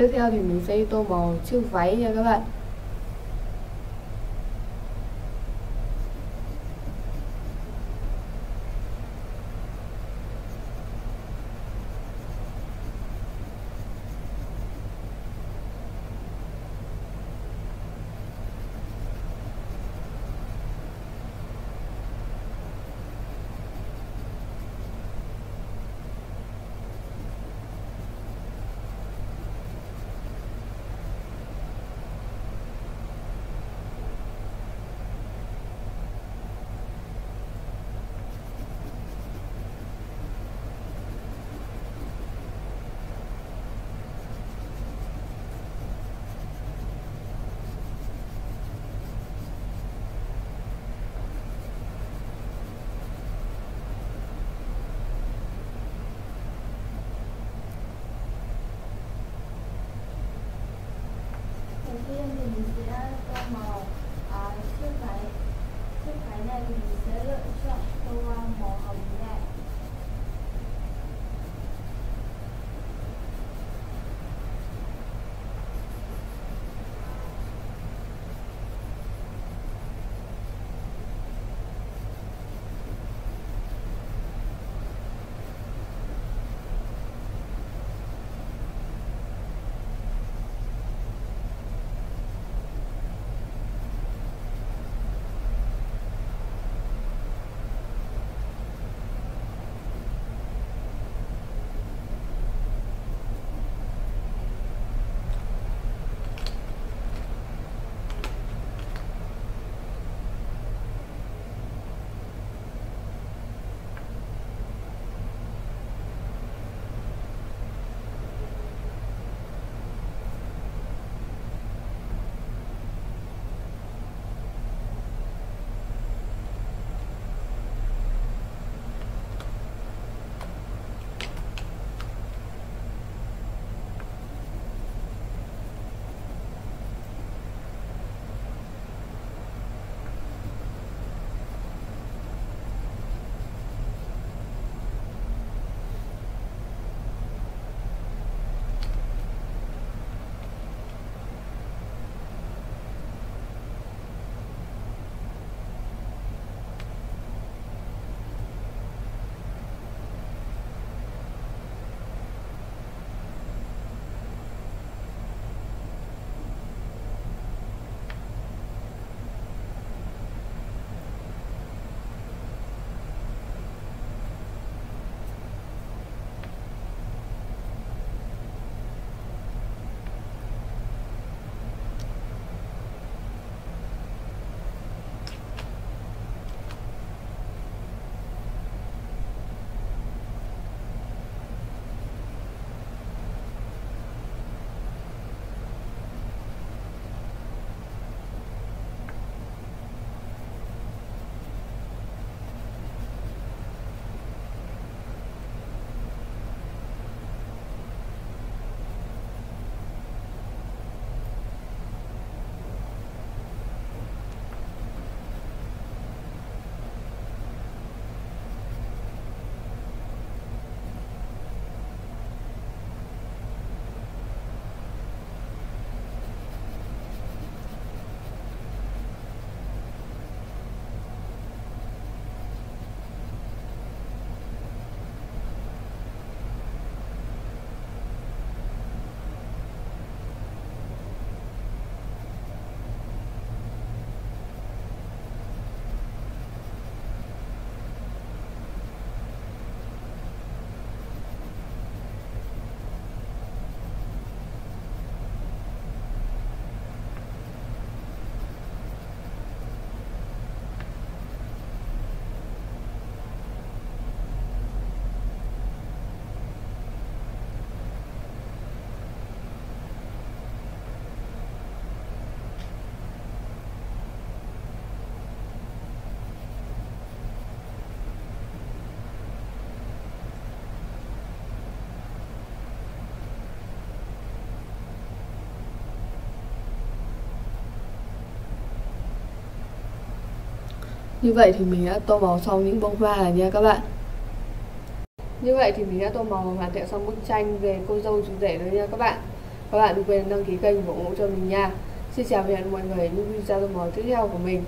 tiếp theo thì mình sẽ tô màu chiếc váy nha các bạn. Thì mình sẽ tô màu. À, chiếc váy chiếc váy này thì mình sẽ lựa chọn tô màu hồng. Như vậy thì mình đã tô màu xong những bông hoa rồi nha các bạn. Như vậy thì mình đã tô màu và hoàn thiện xong bức tranh về cô dâu chú rể rồi nha các bạn. Các bạn đừng quên đăng ký kênh và ủng hộ cho mình nha. Xin chào và hẹn mọi người những video tô màu tiếp theo của mình.